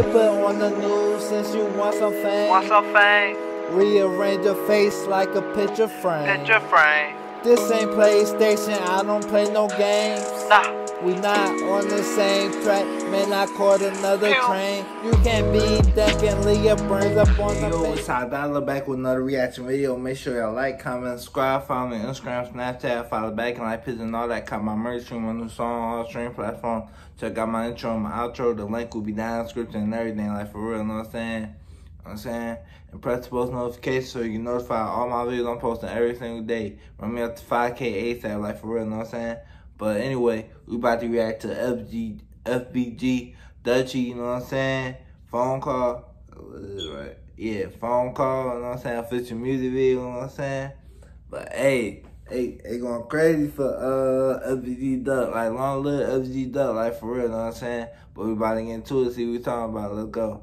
Get put on the news since you want some fame. Want some fame? Rearrange your face like a picture frame. Picture frame. This ain't PlayStation, I don't play no games. Nah. We not on the same track, man. I caught another train. You can't be thinking Leah burns up on the Yo, face. what's up? Dolla back with another reaction video. Make sure y'all like, comment, subscribe, follow me on Instagram, Snapchat, follow back, and like pictures and all that. Cop my merch, stream my new song on all stream platform. Check out my intro and my outro. The link will be down in the description and everything. Like for real, know what I'm saying? Know what I'm saying? And press the post notification so you get notified all my videos I'm posting every single day. Run me up to 5K ASAP, like for real, know what I'm saying? But anyway, we about to react to FG, FBG, Dutchie, you know what I'm saying? Phone call. Right? Yeah, phone call, you know what I'm saying? Official music video, you know what I'm saying? But hey, hey, they going crazy for uh FBG Duck. Like long live FBG Duck, like for real, you know what I'm saying? But we about to get into it, see what we talking about. Let's go.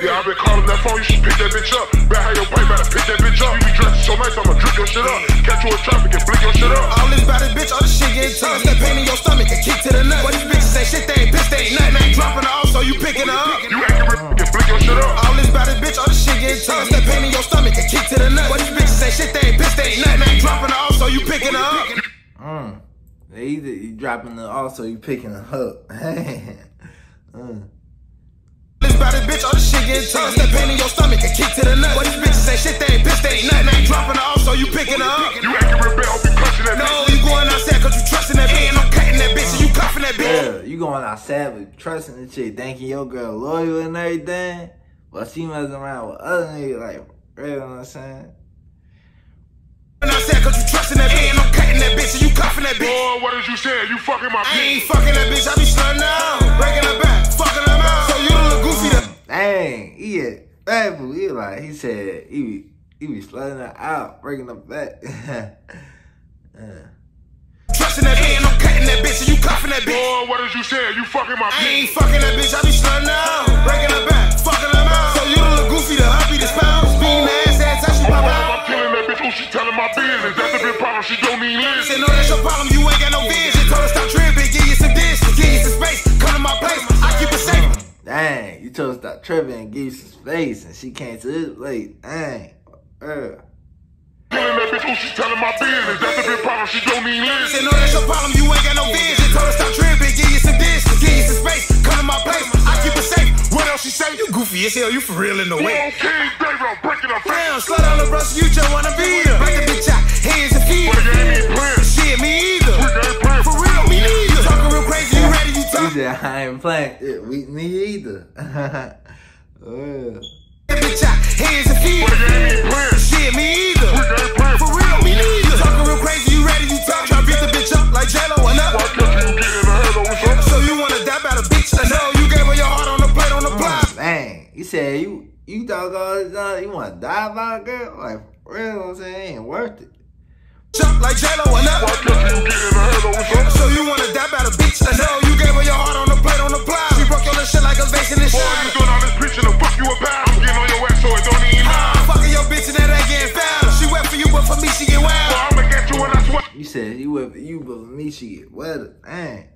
Yeah, I been calling that phone. You should pick that bitch up. Better have your pay, better pick that bitch up. You be dressed so nice, I'ma drip your shit up. Catch you in traffic and flick your shit up. All this body, bitch, all this shit getting tough. That pain in your stomach and kick to the nut. What these bitches say shit, they ain't pissed, they ain't nothing. Ain't dropping her off, so you picking her up. You accurate and flick your shit up. All this body, bitch, all this shit getting tough. That pain in your stomach and kick to the nut. What these bitches say shit, they ain't pissed, they ain't nothing. Ain't dropping her off, so you picking her up. Mm. They either you dropping the also you picking the hook. mm. This body, bitch, all this shit getting tough. That pain in your stomach and kick to the nut. What these bitches say shit, they ain't pissed, they ain't nothing. Ain't dropping her off, so you picking her up. You accurate, bet I'll be clutching that No, bitch. you going outside cause you trusting that bitch. And I'm cutting that bitch and you cuffing that bitch. Yeah, you going outside with trusting the chick, thinking your girl loyal and everything, but she messing around with other niggas like, you know what I'm saying? Going outside cause you trusting that bitch. And I'm cutting that bitch and you cuffing that bitch. Boy, what is you saying? You fucking my I bitch. ain't fucking that bitch, I be slutting out. Breaking her back, Dang, he had bad fool. He like he said he be he be slutting her out, breaking her back. yeah. Trusting that bitch, and I'm cutting that bitch and you cuffing that bitch. Boy, what is you saying? You fucking my I bitch. ain't fucking that bitch, I be slutting out. Breaking her you told her to stop tripping and give you some space, and she came to this place. Dang, uh. Killing that bitch. Oh, she telling my business. That's a big problem. She don't need listen. Said, no, that's your problem, you ain't got no vision. Told her stop tripping, give you some distance, give you some space. Come to my place, I keep it safe. What else she say? You goofy as hell, you for real in the Well, way. King David, I'm breaking her face. Damn, slut on the brush, you just wanna be you He talk. said, I ain't playing it. We, me either. uh. That hands and feet. But the game ain't playing. Shit, me either. We ain't playing. For real, me neither. Talking real crazy, you ready, you talk. Try beat the bitch up like J-Lo and up. Can't you get in the head over something? So you wanna die by the bitch? I know you gave her your heart on the plate on the block. Dang, he said you you talk all this time, you want to die about a girl? Like, for real, you know what I'm saying? It ain't worth it. Jump like J-Lo and Why up. can't you get in the head over something? So you wanna die by the bitch? I know you gave her your heart on the plate on the block. She broke your little shit like a vase in the Boy, you shot. doing all this preaching to fuck you a pal. I'm getting on your ass so it don't even matter. I'm fucking your bitch and that ain't getting foul. She wet for you, but for me she get Boy, wild. I'ma get you when I sweat. You said you with you, but for me she get wetter. Dang.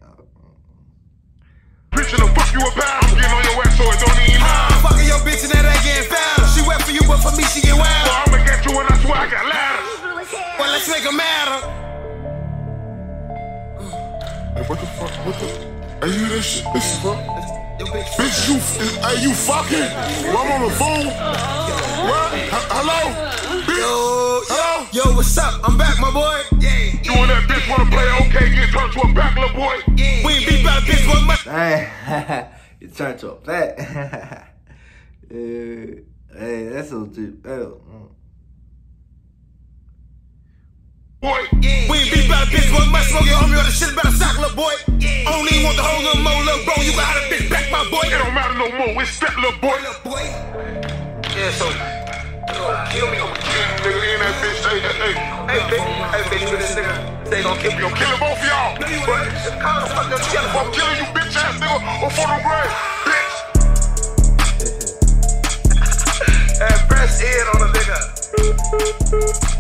Preaching to fuck you a pal. I'm getting on your ass so it don't even matter. I'm fucking your bitch and that ain't getting foul. She wet for you, but for me she get Boy, wild. I'ma get you when I sweat. I got ladders. Well, let's make it matter. Hey, what the fuck? What the? Hey, you this shit? This is what? Bitch, you, is, hey, you fucking? Well, I'm on the phone. What? H- hello? Bitch? Yo, Hello? yo, what's up? I'm back, my boy. Yeah. You and that bitch wanna play okay, get turned to a back, little boy. We ain't beat by the bitch, boy. much. Dang. you turned to a fat. uh, hey, that's so deep. Oh, mm. Boy. We ain't beat by a bitch, boy. Must smoke your homie or the shit about a sock, little boy. I don't even want the whole little mo, little bro. You got how the bitch back, my boy. It don't matter no more. It's that little boy. boy. Yeah, so. Kill me. Nigga in that bitch. Hey, hey, hey. Hey, bitch. Hey, bitch, you this nigga. They gon' kill me. I'm killing both of y'all. But, how the fuck you kill I'm killing you bitch ass nigga on photo grade. Bitch. And press in on a nigga.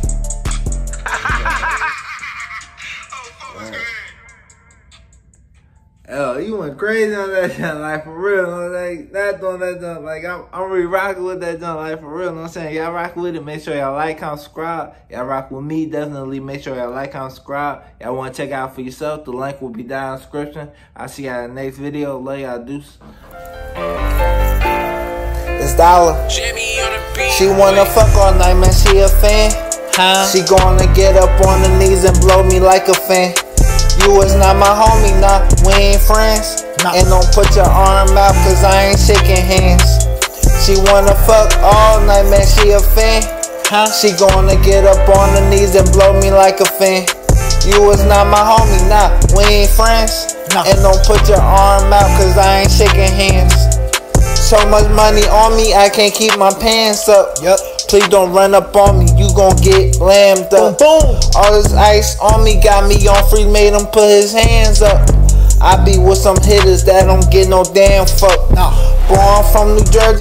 Crazy on that shit, like for real. No, like that doing that jump. Like I'm, I'm really rocking with that jump, like for real. Know what I'm saying? Y'all rock with it. Make sure y'all like, comment, subscribe. Y'all rock with me. Definitely make sure y'all like, comment, subscribe. Y'all want to check out for yourself. The link will be down in the description. I'll see y'all in the next video. Love y'all, deuce. It's Dolla. She wanna fuck all night, man. She a fan. Huh? She gonna get up on the knees and blow me like a fan. You was not my homie, nah, we ain't friends. And don't put your arm out, cause I ain't shaking hands. She wanna fuck all night, man, she a fan. Huh? She gonna get up on the knees and blow me like a fan. You was not my homie, nah, we ain't friends. No. And don't put your arm out, cause I ain't shaking hands. So much money on me, I can't keep my pants up. Yep. Please don't run up on me, you gon' get lammed up. Boom. All this ice on me got me on free, made him put his hands up. I be with some hitters that don't get no damn fuck. Nah. Born from New Jersey.